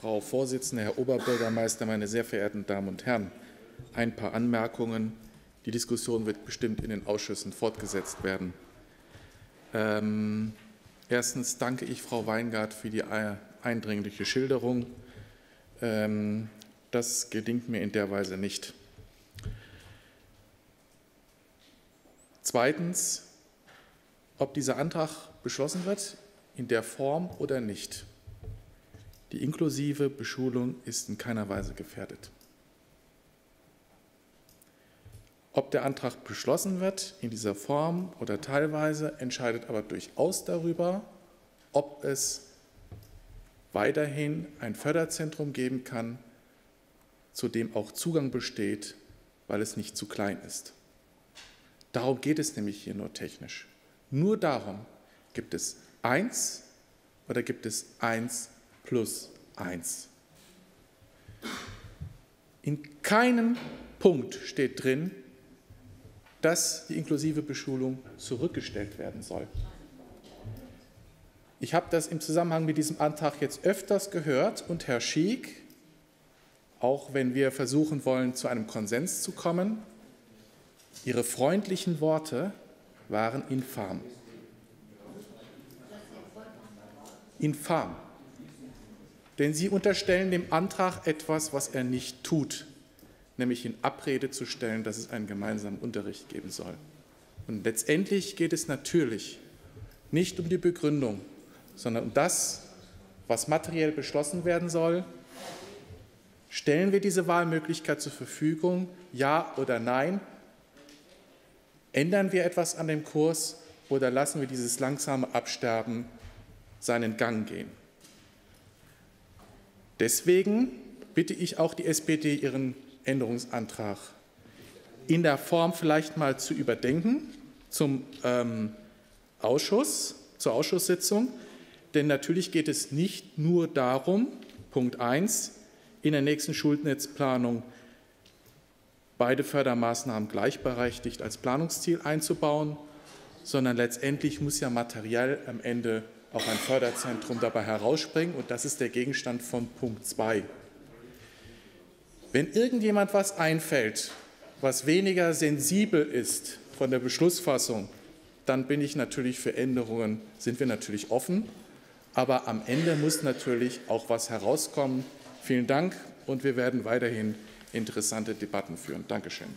Frau Vorsitzende, Herr Oberbürgermeister, meine sehr verehrten Damen und Herren, ein paar Anmerkungen. Die Diskussion wird bestimmt in den Ausschüssen fortgesetzt werden. Ähm, erstens danke ich Frau Weingart für die eindringliche Schilderung. Ähm, das gelingt mir in der Weise nicht. Zweitens, ob dieser Antrag beschlossen wird, in der Form oder nicht. Die inklusive Beschulung ist in keiner Weise gefährdet. Ob der Antrag beschlossen wird in dieser Form oder teilweise, entscheidet aber durchaus darüber, ob es weiterhin ein Förderzentrum geben kann, zu dem auch Zugang besteht, weil es nicht zu klein ist. Darum geht es nämlich hier nur technisch. Nur darum, gibt es 1 oder gibt es 1 plus 1. In keinem Punkt steht drin, dass die inklusive Beschulung zurückgestellt werden soll. Ich habe das im Zusammenhang mit diesem Antrag jetzt öfters gehört und Herr Schiek, auch wenn wir versuchen wollen, zu einem Konsens zu kommen, Ihre freundlichen Worte waren infam. Infam. Denn Sie unterstellen dem Antrag etwas, was er nicht tut, nämlich in Abrede zu stellen, dass es einen gemeinsamen Unterricht geben soll. Und letztendlich geht es natürlich nicht um die Begründung, sondern um das, was materiell beschlossen werden soll. Stellen wir diese Wahlmöglichkeit zur Verfügung, ja oder nein? Ändern wir etwas an dem Kurs oder lassen wir dieses langsame Absterben seinen Gang gehen? Deswegen bitte ich auch die SPD, ihren Änderungsantrag in der Form vielleicht mal zu überdenken zum ähm, Ausschuss, zur Ausschusssitzung. Denn natürlich geht es nicht nur darum, Punkt 1, in der nächsten Schulnetzplanung beide Fördermaßnahmen gleichberechtigt als Planungsziel einzubauen, sondern letztendlich muss ja materiell am Ende auch ein Förderzentrum dabei herausspringen. Und das ist der Gegenstand von Punkt 2. Wenn irgendjemand was einfällt, was weniger sensibel ist von der Beschlussfassung, dann bin ich natürlich für Änderungen, sind wir natürlich offen. Aber am Ende muss natürlich auch was herauskommen. Vielen Dank und wir werden weiterhin interessante Debatten führen. Dankeschön.